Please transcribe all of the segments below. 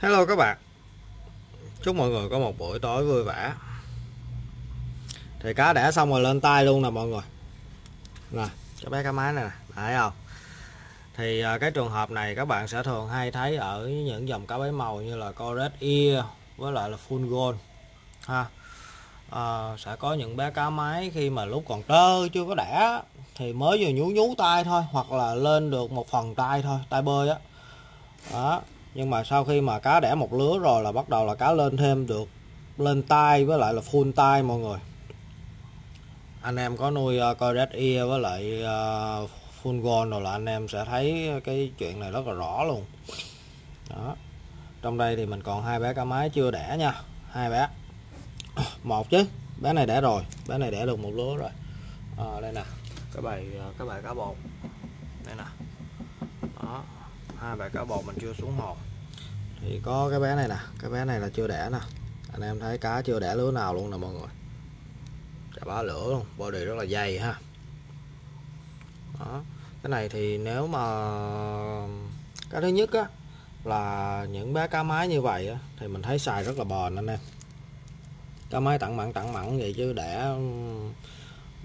Hello các bạn. Chúc mọi người có một buổi tối vui vẻ. Thì cá đẻ xong rồi lên tay luôn nè mọi người. Nè, cho bé cá máy này nè, thấy không? Thì à, cái trường hợp này các bạn sẽ thường hay thấy ở những dòng cá bấy màu như là Coret Ear với lại là Full Gold ha. À, Sẽ có những bé cá máy khi mà lúc còn tơ chưa có đẻ thì mới vừa nhú nhú tay thôi hoặc là lên được một phần tay thôi tay bơi á. Đó nhưng mà sau khi mà cá đẻ một lứa rồi là bắt đầu là cá lên thêm được lên tay với lại là full tay mọi người. Anh em có nuôi uh, coi red ear với lại uh, full gold rồi là anh em sẽ thấy cái chuyện này rất là rõ luôn. Đó. Trong đây thì mình còn hai bé cá mái chưa đẻ nha hai bé. Một chứ bé này đẻ rồi bé này đẻ được một lứa rồi. À, đây nè. Cái bài cái bài cá bột hai bài cá bột mình chưa xuống hồ thì có cái bé này nè cái bé này là chưa đẻ nè. Anh em thấy cá chưa đẻ lứa nào luôn nè mọi người. Chả bá lửa luôn body rất là dày ha. Đó cái này thì nếu mà cái thứ nhất á là những bé cá mái như vậy á, thì mình thấy xài rất là bền anh em. Cá mái tặng mặn tặng mặn vậy chứ đẻ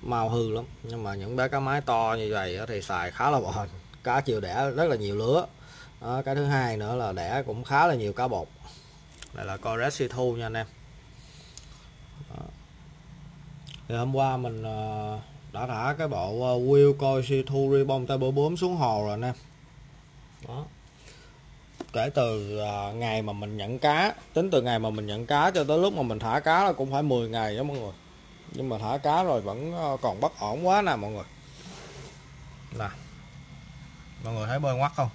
mau hư lắm. Nhưng mà những bé cá mái to như vậy á, thì xài khá là bền. Cá chiều đẻ rất là nhiều lứa đó, cái thứ hai nữa là đẻ cũng khá là nhiều cá bột. Đây là con red thu nha anh em. Đó. thì hôm qua mình ờ, đã thả cái bộ ờ, wheel coi si thu ribbon tay bữa bướm xuống hồ rồi anh em. Đó. Kể từ ờ, ngày mà mình nhận cá tính từ ngày mà mình nhận cá cho tới lúc mà mình thả cá là cũng phải 10 ngày đó mọi người. Nhưng mà thả cá rồi vẫn còn bất ổn quá nè mọi người. Nè mọi người thấy bơi ngoắt không?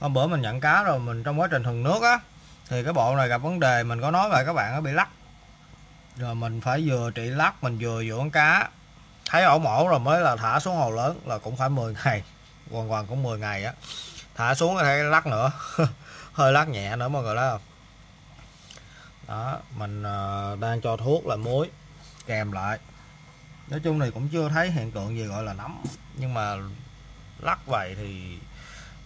Hôm bữa mình nhận cá rồi mình trong quá trình thuần nước á thì cái bộ này gặp vấn đề mình có nói về các bạn nó bị lắc. Rồi mình phải vừa trị lắc mình vừa dưỡng cá. Thấy ổn ổn rồi mới là thả xuống hồ lớn là cũng phải 10 ngày hoàn toàn cũng 10 ngày á. Thả xuống thấy lắc nữa hơi lắc nhẹ nữa mọi người thấy không? Đó mình uh, đang cho thuốc là muối kèm lại. Nói chung thì cũng chưa thấy hiện tượng gì gọi là nấm nhưng mà lắc vậy thì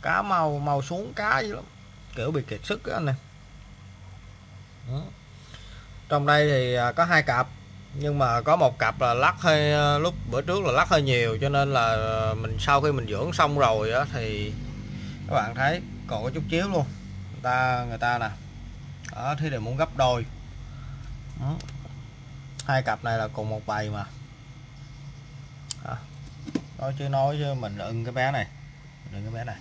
cá màu màu xuống cá dữ lắm. Kiểu bị kiệt sức đó anh em. Trong đây thì à, có hai cặp. Nhưng mà có một cặp là lắc hơi à, lúc bữa trước là lắc hơi nhiều, cho nên là à, mình sau khi mình dưỡng xong rồi á thì các bạn thấy còn có chút chiếu luôn. Người ta người ta nè. Đó thì đều muốn gấp đôi. Đó. hai cặp này là cùng một bầy mà. Đó. nói chứ nói chứ, mình ưng cái bé này. Ưng cái bé này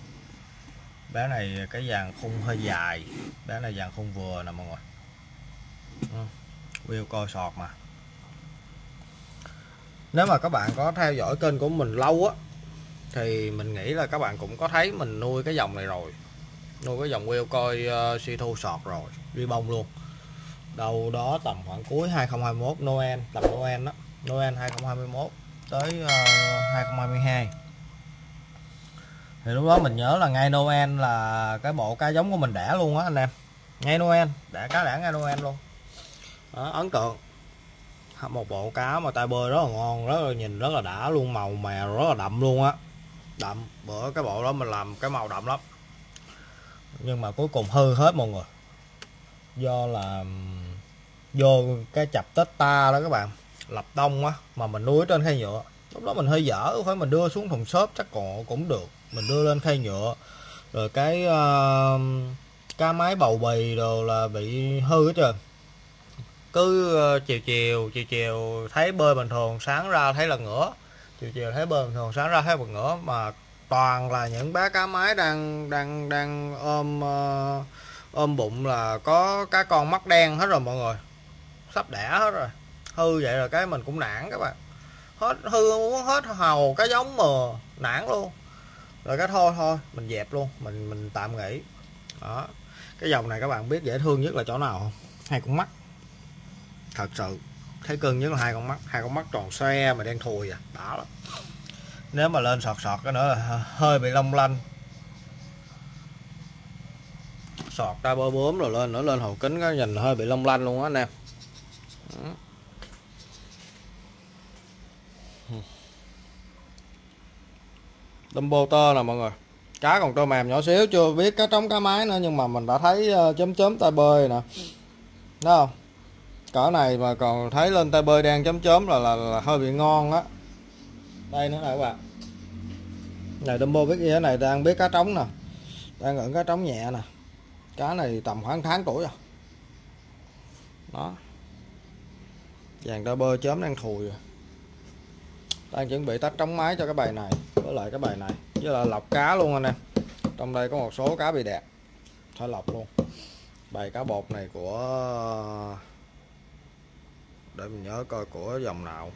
bé này cái dàn khung hơi dài. Bé này dàn khung vừa nè mọi người. Ừ, wheel coi sọt mà. Nếu mà các bạn có theo dõi kênh của mình lâu á thì mình nghĩ là các bạn cũng có thấy mình nuôi cái dòng này rồi. Nuôi cái dòng wheel coi ờ, uh, si thu sọt rồi ri bông luôn. Đâu đó tầm khoảng cuối 2021 Noel tầm Noel đó. Noel 2021 tới ờ, uh, 2022 thì lúc đó mình nhớ là ngay Noel là cái bộ cá giống của mình đẻ luôn á anh em. Ngay Noel đẻ cá đẻ ngay Noel luôn. Đó, ấn tượng. Một bộ cá mà tay bơi rất là ngon rất là nhìn rất là đã luôn màu mè rất là đậm luôn á. Đậm bữa cái bộ đó mình làm cái màu đậm lắm. Nhưng mà cuối cùng hư hết mọi người. Do là vô cái chập tết ta đó các bạn lập đông á mà mình nuôi trên khay nhựa. Lúc đó mình hơi dở phải mình đưa xuống thùng xốp chắc còn cũng được mình đưa lên khay nhựa. Rồi cái ờ, uh, cá máy bầu bì đồ là bị hư hết trơn. Cứ uh, chiều chiều chiều chiều thấy bơi bình thường sáng ra thấy là ngửa. Chiều chiều thấy bơi bình thường sáng ra thấy một ngửa. Mà toàn là những bé cá máy đang đang đang ôm uh, ôm bụng là có cá con mắt đen hết rồi mọi người. Sắp đẻ hết rồi. Hư vậy rồi cái mình cũng nản các bạn. Hết hư muốn hết hầu cái giống mờ nản luôn rồi cái thôi thôi, mình dẹp luôn, mình mình tạm nghỉ. Đó. Cái dòng này các bạn biết dễ thương nhất là chỗ nào không? Hai con mắt. Thật sự, thấy cưng nhất là hai con mắt. Hai con mắt tròn xoe mà đen thùi à đó lắm. Nếu mà lên sọt sọt cái nữa là hơi bị long lanh. Sọt ra bơ bướm rồi lên nữa lên hầu kính cái nhìn hơi bị long lanh luôn á, anh em. Dumbo tơ nè mọi người. Cá còn trôi mềm nhỏ xíu chưa biết cá trống cá mái nữa nhưng mà mình đã thấy ờ, uh, chấm chấm tay bơi nè. Thấy không? Cỡ này mà còn thấy lên tay bơi đang chấm chấm là, là, là hơi bị ngon á. Đây nữa nè các bạn. Này Dumbo biết gì này đang biết cá trống nè. Đang ẩn cá trống nhẹ nè. Cá này tầm khoảng tháng tuổi rồi. Đó. Vàng tay bơi chấm đang thùi rồi đang chuẩn bị tách trống máy cho cái bài này với lại cái bài này với lại lọc cá luôn anh em. Trong đây có một số cá bị đẹp phải lọc luôn. Bài cá bột này của để mình nhớ coi của dòng nào.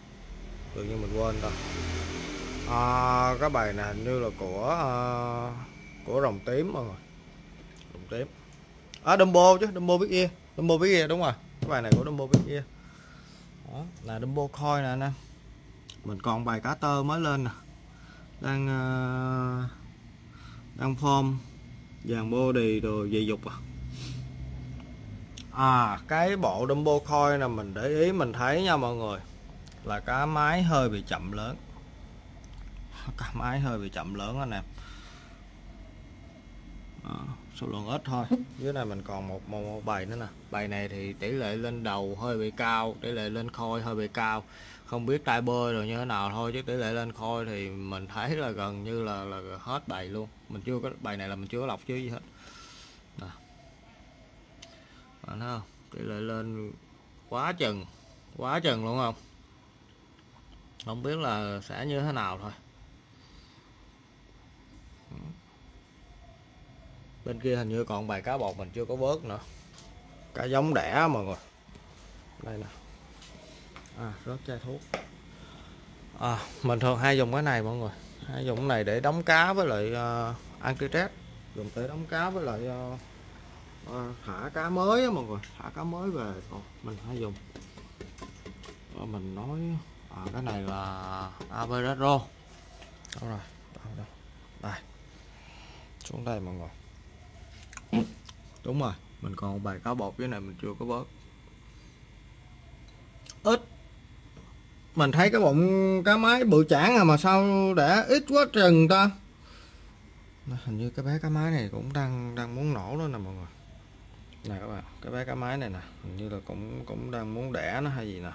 Tự nhiên mình quên ta à, cái bài này hình như là của à, của rồng tím mọi người. Rồng tím. À Dumbo chứ Dumbo biết kia Dumbo biết kia đúng rồi. Cái bài này của Dumbo biết kia đó là Dumbo coin nè anh em mình còn bài cá tơ mới lên nè. Đang uh, đang form dàn body đồ dày dục à. À cái bộ Dumbo coin là mình để ý mình thấy nha mọi người là cá máy hơi bị chậm lớn. Cá máy hơi bị chậm lớn anh em. Ờ, số lượng ít thôi. Dưới này mình còn một, một, một bài nữa nè. Bài này thì tỷ lệ lên đầu hơi bị cao tỷ lệ lên khôi hơi bị cao không biết tay bơi rồi như thế nào thôi, chứ tỷ lệ lên khôi thì mình thấy là gần như là là hết bài luôn. Mình chưa có, bài này là mình chưa có lọc chứ gì hết. Nè. Bạn thấy không? Tỷ lệ lên quá chừng quá chừng luôn không? Không biết là sẽ như thế nào thôi. Bên kia hình như còn bài cá bột mình chưa có vớt nữa. Cá giống đẻ mọi người đây nè à rớt chai thuốc. À, mình thường hay dùng cái này mọi người. Hay dùng cái này để đóng cá với lại ờ, uh, antitress dùng để đóng cá với lại uh, uh, thả cá mới á mọi người. Thả cá mới về còn mình hay dùng. Uh, mình nói à, cái này là Averado đâu rồi đâu, đâu. đây. Xuống đây mọi người. Đúng rồi mình còn bài cá bột với này mình chưa có bớt. Ít mình thấy cái bụng cá mái bự chản à mà sao để ít quá trần ta? Hình như cái bé cá mái này cũng đang đang muốn nổ đó nè mọi người. Nè các bạn, cái bé cá mái này nè, hình như là cũng cũng đang muốn đẻ nó hay gì nè.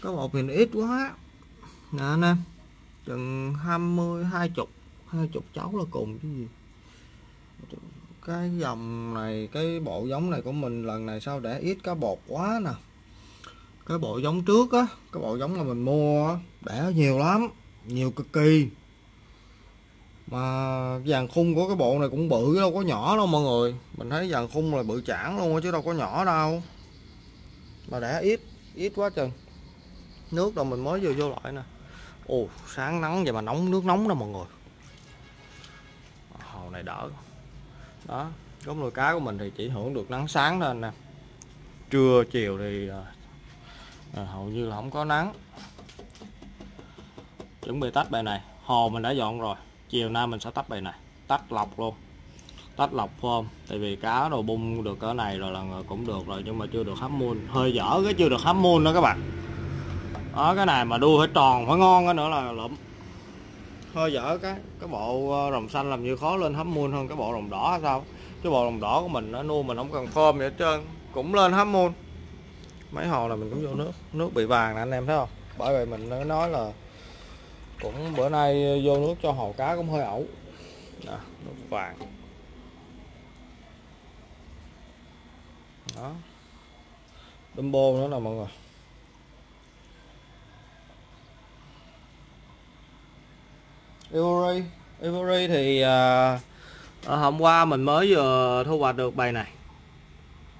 Có bột mình ít quá. Nè anh em, chừng 20 20 20 cháu là cùng chứ gì. Cái dòng này, cái bộ giống này của mình lần này sao để ít cá bột quá nè cái bộ giống trước á, cái bộ giống mà mình mua á đẻ nhiều lắm, nhiều cực kỳ. Mà dàn khung của cái bộ này cũng bự đâu có nhỏ đâu mọi người. Mình thấy dàn khung là bự chản luôn chứ đâu có nhỏ đâu. Mà đẻ ít ít quá chừng. Nước đâu mình mới vừa vô lại nè. Ồ, sáng nắng vậy mà nóng, nước nóng đó mọi người. Hồ này đỡ. Đó giống nuôi cá của mình thì chỉ hưởng được nắng sáng thôi nè trưa, chiều thì à, à, hầu như là không có nắng. Chuẩn bị tách bài này. Hồ mình đã dọn rồi chiều nay mình sẽ tách bài này. Tách lọc luôn. Tách lọc form. Tại vì cá đồ bung được cỡ này rồi là cũng được rồi nhưng mà chưa được hấp muôn hơi dở cái chưa được hấp muôn đó các bạn. Đó cái này mà đua phải tròn phải ngon cái nữa là lụm. Hơi dở cái. Cái bộ ờ, rồng xanh làm như khó lên hấp muôn hơn cái bộ rồng đỏ hay sao? Cái bộ rồng đỏ của mình nó nuôi mình không cần form gì hết trơn. Cũng lên hấp muôn mấy hồ là mình cũng vô nước nước bị vàng nè anh em thấy không? Bởi vậy mình nói là cũng bữa nay vô nước cho hồ cá cũng hơi ẩu. Đó, nước vàng. Đó. Dumbo nữa nè mọi người. Ivory Ivory thì à, hôm qua mình mới vừa thu hoạch được bài này.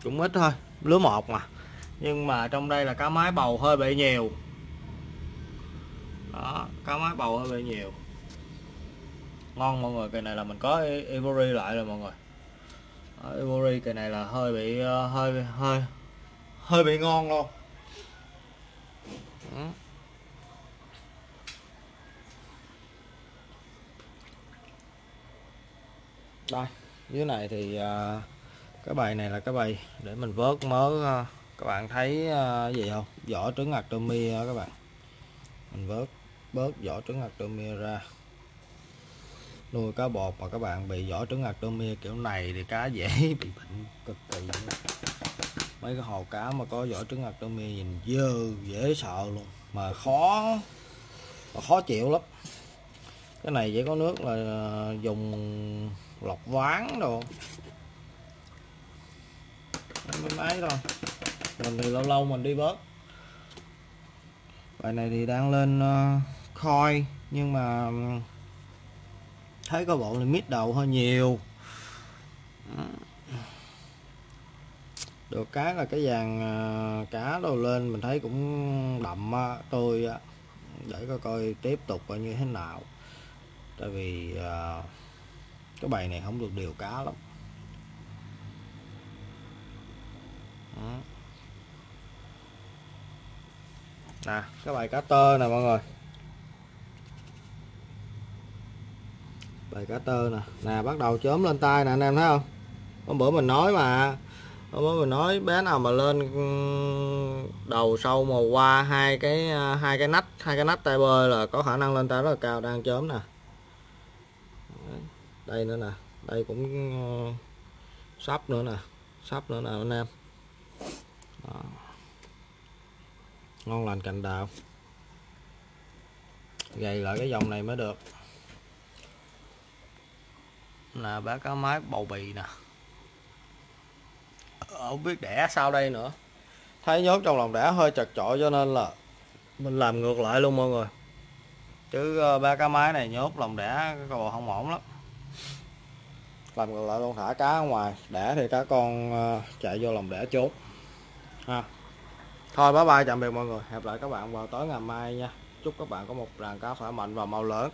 Cũng ít thôi lứa một mà nhưng mà trong đây là cá mái bầu hơi bị nhiều. Đó cá mái bầu hơi bị nhiều. Ngon mọi người cái này là mình có ivory lại rồi mọi người. Đó, ivory cái này là hơi bị ờ, hơi hơi hơi bị ngon luôn. Đó. đây dưới này thì uh, cái bài này là cái bài để mình vớt mớ uh, các bạn thấy ờ, gì không? Vỏ trứng artemia các bạn. Mình vớt, bớt vỏ trứng artemia ra. Nuôi cá bột mà các bạn bị vỏ trứng artemia kiểu này thì cá dễ bị bệnh cực kỳ. Mấy cái hồ cá mà có vỏ trứng artemia nhìn dơ, dễ sợ luôn. Mà khó mà khó chịu lắm. Cái này chỉ có nước là ờ, dùng lọc ván đồ. Mấy thôi mình thì lâu lâu mình đi bớt. Bài này thì đang lên uh, nhưng mà thấy có bộ limit đầu hơi nhiều. Được cái là cái vàng uh, ờ, cá đồ lên mình thấy cũng đậm uh, tôi uh, để coi coi tiếp tục như thế nào. Tại vì uh, cái bài này không được điều cá lắm. Nè, cái bài cá tơ nè, mọi người. Bài cá tơ nè. Nè, bắt đầu chớm lên tay nè, anh em thấy không? Hôm bữa mình nói mà. Hôm bữa mình nói bé nào mà lên ừ, đầu sâu màu qua hai cái à, hai cái nách, hai cái nách tay bơi là có khả năng lên tay rất là cao, đang chớm nè. Đây nữa nè. Đây cũng ừ, sắp nữa nè. Sắp nữa nè, anh em. Đó ngon lành cành đào. Gầy lại cái dòng này mới được. Là bác cá mái bầu bì nè. Ờ, không biết đẻ sau đây nữa. Thấy nhốt trong lòng đẻ hơi chật chội cho nên là mình làm ngược lại luôn mọi người. Chứ ờ, ba cá mái này nhốt lòng đẻ cái không ổn lắm. Làm ngược lại luôn thả cá ở ngoài, đẻ thì cá con ờ, chạy vô lòng đẻ chốt. Ha thôi, bye bye tạm biệt mọi người. Hẹn lại các bạn vào tối ngày mai nha. Chúc các bạn có một làn cá khỏe mạnh và mau lớn.